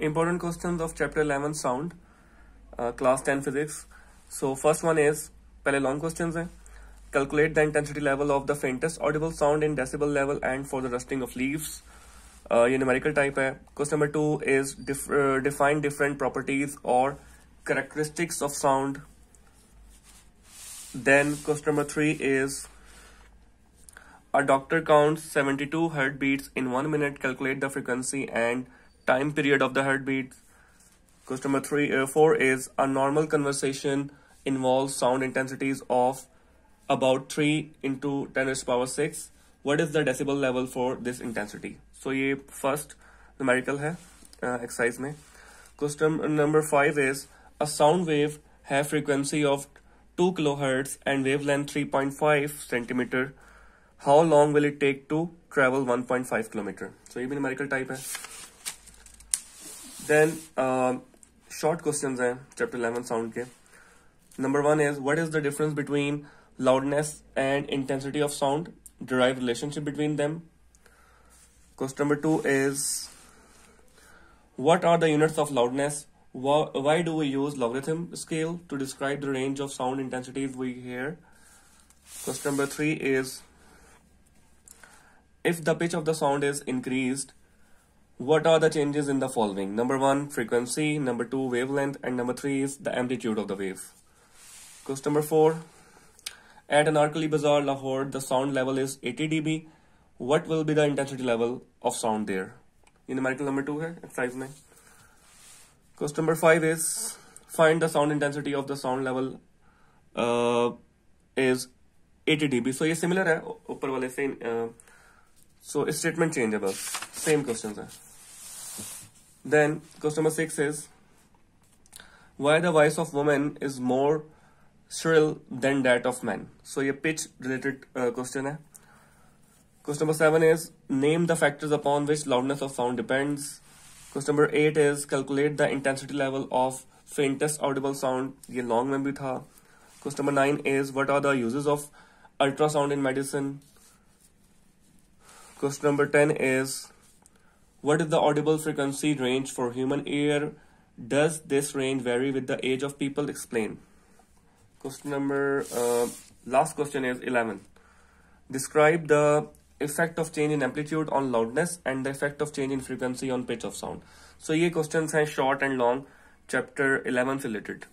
important questions of chapter 11 sound uh, class 10 physics so first one is पहले long questions हैं calculate the intensity level of the faintest audible sound in decibel level and for the rustling of leaves uh, ये numerical type है question number two is dif uh, define different properties or characteristics of sound then question number three is a doctor counts 72 heartbeats in one minute calculate the frequency and time period of the heartbeat. Question number three, uh, four is a normal conversation involves sound intensities of about 3 into 10 raised power 6. What is the decibel level for this intensity? So ये first numerical है uh, exercise में. Question number five is a sound wave have frequency of 2 kilohertz and wavelength 3.5 centimeter. How long will it take to travel 1.5 kilometer? So ये भी numerical type है. Then uh, short questions हैं chapter 11 sound के. Number one is what is the difference between loudness and intensity of sound? Derive relationship between them. Question number two is what are the units of loudness? Why do we use logarithm scale to describe the range of sound intensities we hear? Question number three is if the pitch of the sound is increased, what are the changes in the following? Number one, frequency. Number two, wavelength. And number three is the amplitude of the wave. Question number four. At Anarkali Bazaar, Lahore, the sound level is 80 dB. What will be the intensity level of sound there? In numerical number two है exercise में. Question number five is find the sound intensity of the sound level uh, is 80 dB. So ये similar है ऊपर वाले से. Uh, so statement change है बस. Same questions है. Then question number six is why the voice of woman is more shrill than that of men. So ये pitch related uh, question है. Question number seven is name the factors upon which loudness of sound depends. Question number eight is calculate the intensity level of faintest audible sound. ये long में भी था. Question number nine is what are the uses of ultrasound in medicine. Question number ten is what is the audible frequency range for human ear? Does this range vary with the age of people? Explain. Question number, uh, last question is 11. Describe the effect of change in amplitude on loudness and the effect of change in frequency on pitch of sound. So ये questions हैं short and long chapter 11 से related.